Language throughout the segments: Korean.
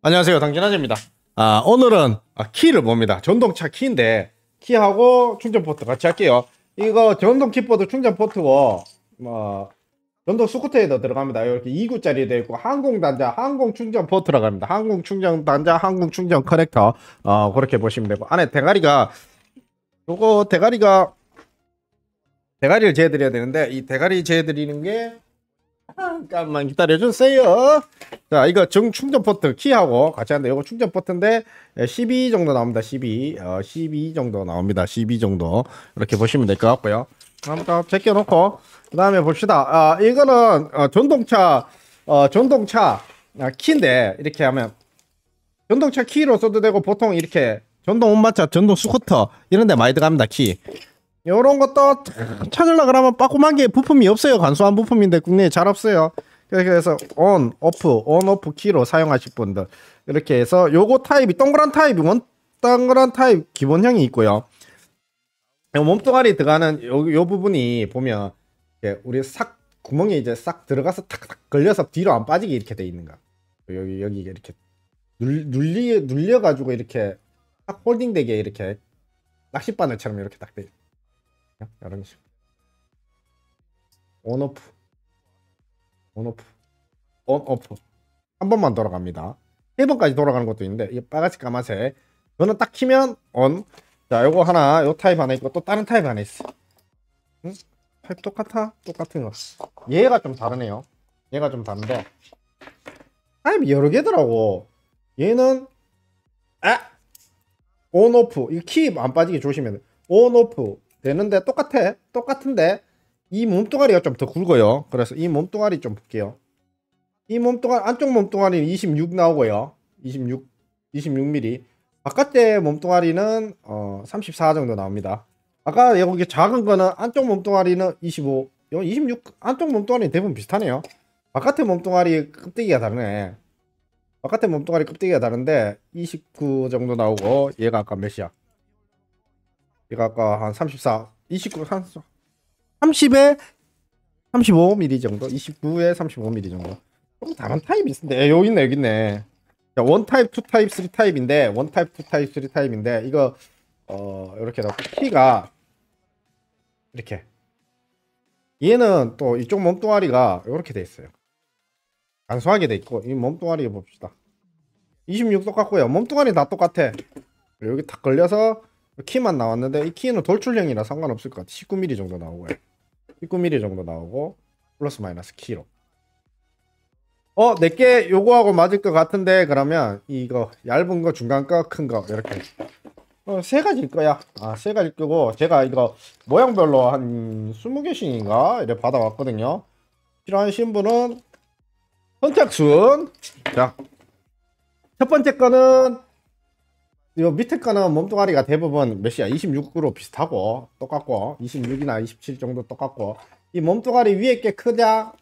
안녕하세요. 당진아재입니다. 아 오늘은 아, 키를 봅니다. 전동차 키인데 키하고 충전 포트 같이 할게요. 이거 전동 킥보드 충전 포트고 뭐 전동 스쿠터에도 들어갑니다. 이렇게 2구짜리 되어 있고 항공 단자 항공 충전 포트라고 합니다. 항공 충전 단자 항공 충전 커넥터. 어 그렇게 보시면 되고. 안에 대가리가 요거 대가리가 대가리를 재드려야 되는데 이 대가리 재드리는 게 잠깐만 기다려주세요. 자, 이거 정 충전 포트 키하고 같이 하는데 이거 충전 포트인데 12 정도 나옵니다. 12, 어, 12 정도 나옵니다. 12 정도 이렇게 보시면 될 것 같고요. 한번 제껴놓고 그 다음에 봅시다. 아, 이거는 어, 전동차, 어, 전동차 아, 키인데 이렇게 하면 전동차 키로 써도 되고 보통 이렇게 전동 온마차, 전동 스쿠터 이런 데 많이 들어갑니다. 키. 요런 것도 찾으려 그러면 빠꾸만 게 부품이 없어요. 간소한 부품인데 국내에 잘 없어요. 그래서 on, off, on, off 키로 사용하실 분들 이렇게 해서 요거 타입이 동그란 타입이 원 동그란 타입 기본형이 있고요. 요 몸뚱아리 들어가는 요, 요 부분이 보면 우리 싹 구멍에 이제 싹 들어가서 탁탁 걸려서 뒤로 안 빠지게 이렇게 돼 있는 거. 여기 여기 이렇게 눌, 눌리 눌려 가지고 이렇게 딱 holding되게 이렇게 낚싯바늘처럼 이렇게 딱 돼. 이런 식으로. on off on off on off 한 번만 돌아갑니다. 세 번까지 돌아가는 것도 있는데 이 빨간색 까만색 이거는 딱 키면 on자 요거 하나 요 타입 하나 있고 또 다른 타입 하나 있어. 응? 타입 똑같아? 똑같은 거. 얘가 좀 다르네요. 얘가 좀 다른데. 타입이 여러 개더라고. 얘는 아! 온오프 이 키 안 빠지게 조심해야 돼. 온오프 되는데 똑같아. 똑같은데 이 몸뚱아리가 좀 더 굵어요. 그래서 이 몸뚱아리 좀 볼게요. 이 몸뚱아리 안쪽 몸뚱아리는 26 나오고요. 26 26mm 바깥에 몸뚱아리는 어, 34 정도 나옵니다. 아까 여기 작은 거는 안쪽 몸뚱아리는 25 26 안쪽 몸뚱아리 대부분 비슷하네요. 바깥에 몸뚱아리 껍데기가 다르네. 바깥에 몸뚱아리 껍데기가 다른데 29 정도 나오고 얘가 아까 몇이야 얘가 아까 한 34, 29, 한 30에 35mm 정도, 29에 35mm 정도. 좀 다른 타입이 있는데, 예, 여기 있네, 여기 있네. 자, one 타입, two 타입, three 타입인데, one 타입, two 타입, three 타입인데, 이거, 어, 이렇게 넣고, 키가, 이렇게. 얘는 또 이쪽 몸뚱아리가 이렇게 돼 있어요. 간소하게 돼 있고, 이 몸뚱아리 봅시다. 26 똑같고요. 몸뚱아리 다 똑같아. 여기 탁 걸려서 키만 나왔는데 이 키는 돌출형이라 상관없을 것 같아. 19mm 정도 나오고요 19mm 정도 나오고 플러스 마이너스 키로. 어 내게 요거하고 맞을 것 같은데 그러면 이거 얇은 거 중간 거 큰 거 이렇게. 어, 세 가지일 거야. 아 세 가지일 거고 제가 이거 모양별로 한 20개씩인가? 이래 받아왔거든요. 필요하신 분은 선착순. 자 첫 번째 거는 요 밑에 거는 몸뚱아리가 대부분 몇이야? 26으로 비슷하고 똑같고 26이나 27 정도 똑같고 이 몸뚱아리 위에 게 크냐?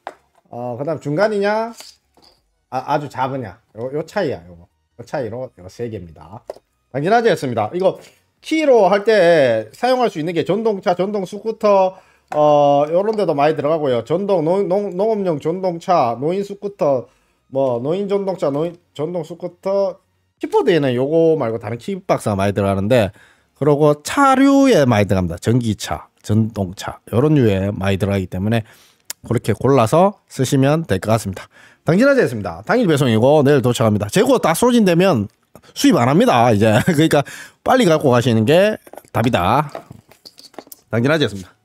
어, 그 다음 중간이냐? 아, 주 작으냐? 요, 요 차이야 요거 요 차이로 이거 세 개입니다 당진아재였습니다 이거 키로 할 때 사용할 수 있는 게 전동차, 전동 스쿠터 어, 요런 데도 많이 들어가고요 전동 농, 농, 농업용 전동차, 노인 스쿠터 뭐 노인 전동차, 노인 전동 스쿠터 킥보드에는 요거 말고 다른 키박스가 많이 들어가는데 그리고 차류에 많이 들어갑니다. 전기차, 전동차 이런 류에 많이 들어가기 때문에 그렇게 골라서 쓰시면 될 것 같습니다. 당진화제였습니다. 당일 배송이고 내일 도착합니다. 재고 다 소진되면 수입 안 합니다. 이제 그러니까 빨리 갖고 가시는 게 답이다. 당진화제였습니다.